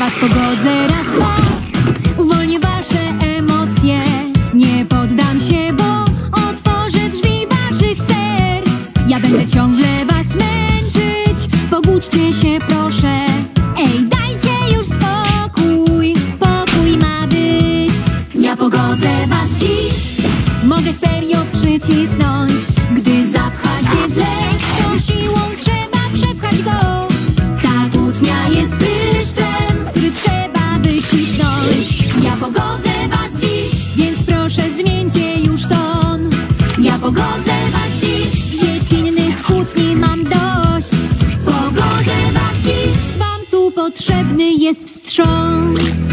was pogodzę raz, dwa Uwolnię wasze emocje. Nie poddam się, bo otworzę drzwi waszych serc. Ja będę ciągle was męczyć. Pogódźcie się proszę. Ej, dajcie już spokój. Pokój ma być. Ja pogodzę was dziś. Mogę serio przycisnąć Ja pogodzę was dziś Więc proszę zmieńcie już ton. Ja pogodzę was dziś Dziecinnych kłótni mam dość. Pogodzę was dziś Wam tu potrzebny jest wstrząs.